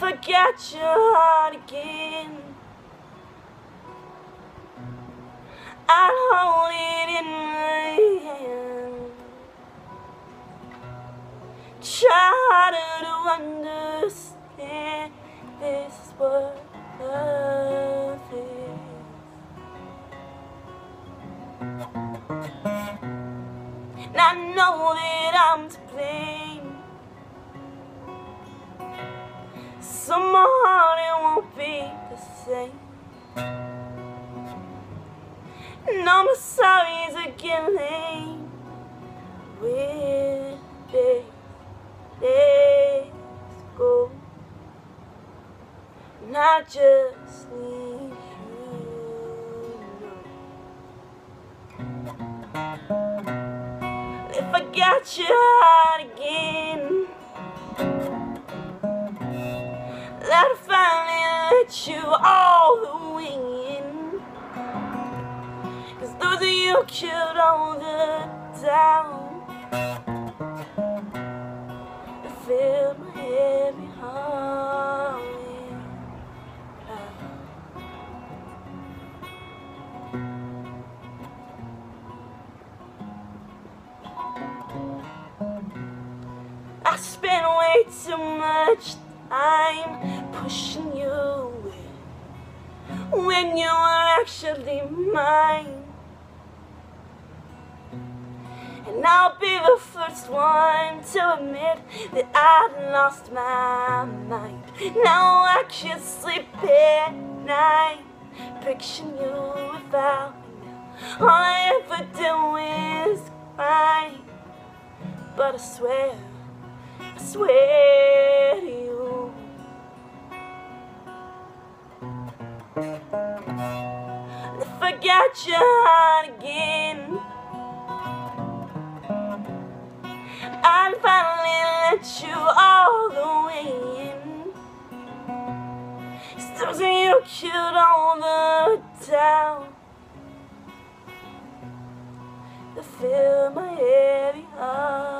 forget your heart again. I'd hold it in my hand. Try to understand this is same. No more sorries are killing with days, days go. And I just need you to. If I got your heart killed all the doubt that filled my heavy heart. I spent way too much time pushing you away when you were actually mine. And I'll be the first one to admit that I'd lost my mind. Now I can't sleep at night, picturing you without me. All I ever do is cry, but I swear, I swear to you. If I got your heart again, you all the way in. Still you killed all the doubt that filled my heavy heart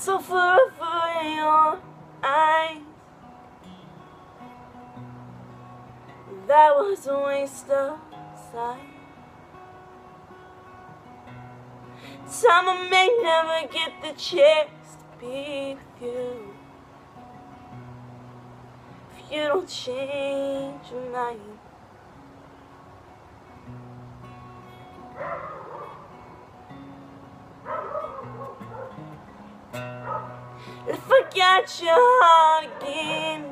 Saw forever in your eyes. That was a waste of time. Time I may never get the chance to be with you. If you don't change your mind. Got your heart again,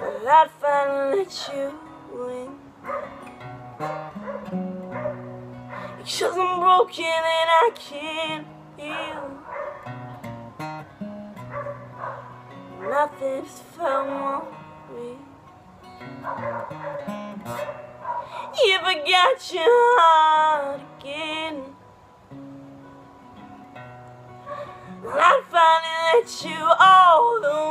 well, I'd finally let you in. Because I'm broken and I can't feel nothing's felt more real. If I got your heart again. I'd finally let you all the